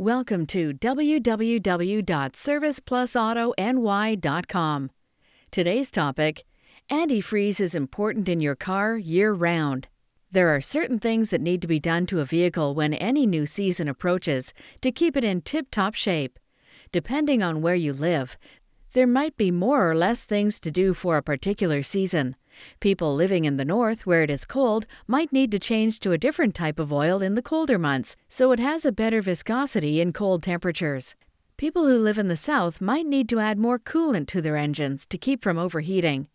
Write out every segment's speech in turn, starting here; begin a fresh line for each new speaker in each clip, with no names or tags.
Welcome to www.serviceplusautoNY.com. Today's topic Antifreeze is important in your car year round. There are certain things that need to be done to a vehicle when any new season approaches to keep it in tip top shape. Depending on where you live, there might be more or less things to do for a particular season. People living in the north where it is cold might need to change to a different type of oil in the colder months, so it has a better viscosity in cold temperatures. People who live in the south might need to add more coolant to their engines to keep from overheating.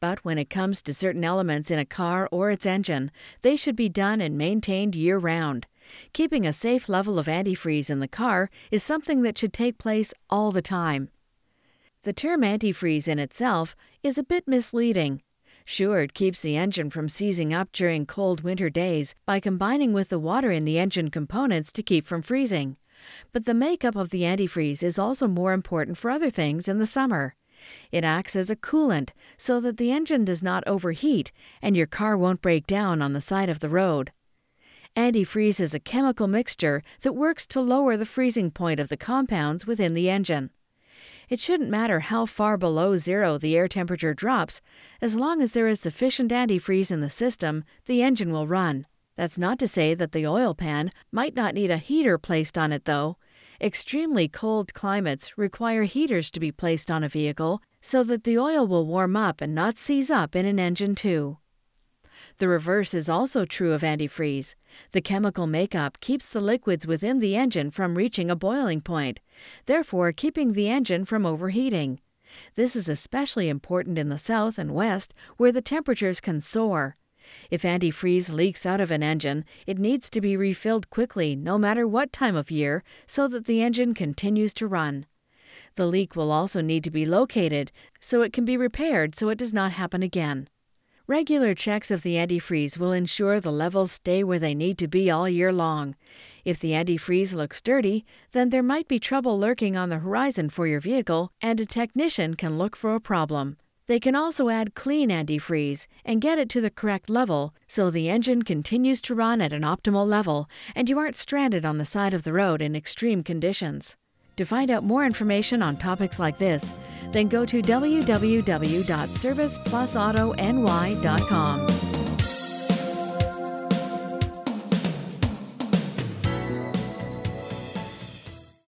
But when it comes to certain elements in a car or its engine, they should be done and maintained year round. Keeping a safe level of antifreeze in the car is something that should take place all the time. The term antifreeze in itself is a bit misleading. Sure, it keeps the engine from seizing up during cold winter days by combining with the water in the engine components to keep from freezing. But the makeup of the antifreeze is also more important for other things in the summer. It acts as a coolant so that the engine does not overheat and your car won't break down on the side of the road. Antifreeze is a chemical mixture that works to lower the freezing point of the compounds within the engine. It shouldn't matter how far below zero the air temperature drops, as long as there is sufficient antifreeze in the system, the engine will run. That's not to say that the oil pan might not need a heater placed on it, though. Extremely cold climates require heaters to be placed on a vehicle so that the oil will warm up and not seize up in an engine, too. The reverse is also true of antifreeze. The chemical makeup keeps the liquids within the engine from reaching a boiling point, therefore keeping the engine from overheating. This is especially important in the south and west where the temperatures can soar. If antifreeze leaks out of an engine, it needs to be refilled quickly no matter what time of year so that the engine continues to run. The leak will also need to be located so it can be repaired so it does not happen again. Regular checks of the antifreeze will ensure the levels stay where they need to be all year long. If the antifreeze looks dirty, then there might be trouble lurking on the horizon for your vehicle, and a technician can look for a problem. They can also add clean antifreeze and get it to the correct level so the engine continues to run at an optimal level and you aren't stranded on the side of the road in extreme conditions. To find out more information on topics like this, then go to www.serviceplusautoNY.com.